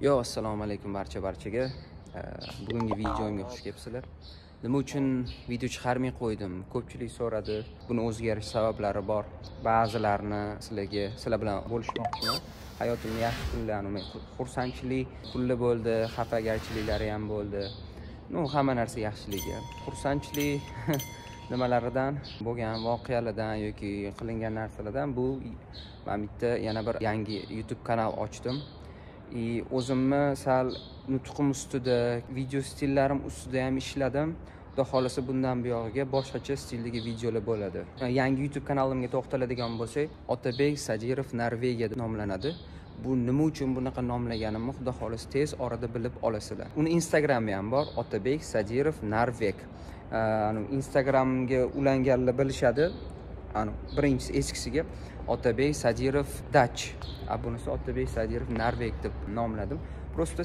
yo assalomu alaykum barcha barchaga. Э, bugungi videomga xush kelibsizlar. Nima uchun video chiqarmay qo'ydim? Ko'pchilik so'radi. Buni o'ziga yarasha sabablari bor. Ba'zilarini sizlarga sizlar bilan bo'lishmoqchiman. Hayotimni yaxshi kunlarini xursandchilik pulli bo'ldi xafagarchiliklari ham bo'ldi. Ну hamma narsa yaxshiligi. Xursandchilik nimalaridan? Bo'lgan voqealardan yoki qilingan narsalardan? Bu man bitta yana bir yangi youtube kanal ochdim. И o'zimni sal nutqim ustida video stillarim ustida ham ishladim. Xudo xohlasa bundan buyog'iga boshqacha stildagi videolar bo'ladi. Yangi youtube kanalimga to'xtaladigan bo'lsak otabek sadirov norvegiya nomlanadi. Bu nima uchun bunaqa nomlaganimni xudo xohlasa tez orada bilib olasizlar. Uni instagrami ham bor otabek sadirov norveg. Instagramga ulanganlar bilishadi. Birinchisi eskisiga otabek sadirov dach bunisi otabek sadirov norveg deb nomladim. Просто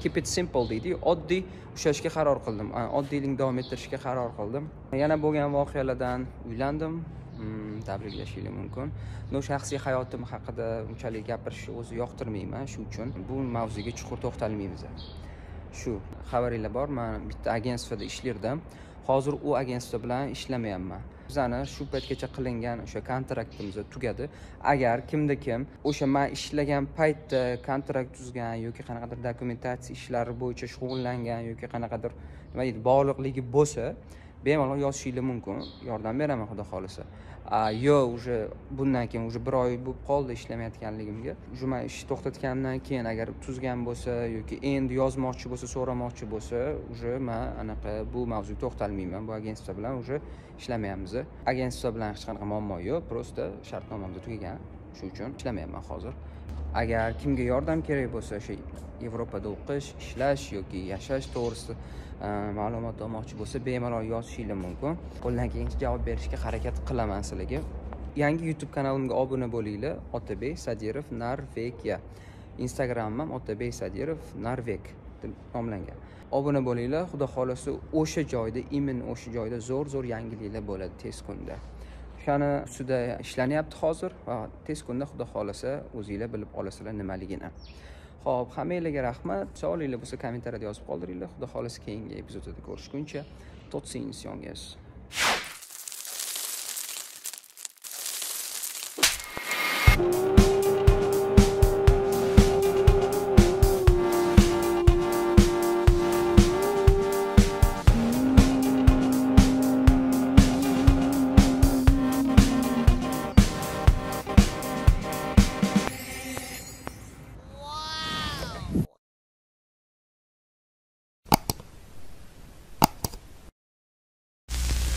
keep it simple deydiyu oddiy ushlashga qaror qildim. Oddiylikni davom ettirishga qaror qildim. Yana bo'lgan voqealardan uylandim. Hmm, tabriklashinglar mumkin. No shaxsiy hayotim haqida unchalik gapirishni o'zi yoqtirmayman shu uchun bu mavzuga chuqur to'xtalmaymiz. Shu xabaringlar bor man bitta agentstvada ishlardim hozir u agentство bilan ishlamayapman. Bizani shu paytgacha qilingan o'sha kontraktimiz tugadi. Agar kimda kim o'sha man ishlagan paytda kontrakt tuzgan yoki qanaqadir dokumentatsiya ishlari bo'yicha shug'ullangan yoki qanaqadir nima deydi bog'liqligi bo'lsa bemalol yozishinglar mumkin. Yordam beraman xudo xohlasa. Yo уже bundan keyin уже bir oy bo'lib qoldi ishlamayotganligimga. Уже man ishni to'xtatgandan keyin agar tuzgan bo'lsa yoki endi yozmoqchi bo'lsa so'ramoqchi bo'lsa уже man anaqa bu mavzuga to'xtalmayman. Bu agentство bilan уже ishlamayapmiz. Agentство bilan hech qanaqa muammo yo'q просто shartnomamiz tugagan. Shuning uchun ishlamayapman hozir. Agar kimga yordam kerak bo'lsa o'sha yevropada o'qish ishlash yoki yashash to'g'risida e, ma'lumot olmoqchi bo'lsa bemalol yozishinglar mumkin. Qo'ldan kelgancha javob berishga harakat qilaman sizlarga. Yangi youtube kanalimga obuna bo'linglar. Otabek sadirov norvegiya instagramim ham otabek sadirov norveg deb nomlangan. Obuna bo'linglar. Xudo xohlasa o'sha joyda именно o'sha joyda zo'r zo'r yangiliklar bo'ladi tez kunda. Texnikani ustida ishlanyapti hozir va tez kunda xudo xohlasa o'zinglar bilib olasizlar nimaligini. Ho'p hammanglarga rahmat. Savolinglar bo'lsa kommentariyada yozib qoldiringlar. Xudo xohlasa keyingi epizodda ko'rishguncha tot sins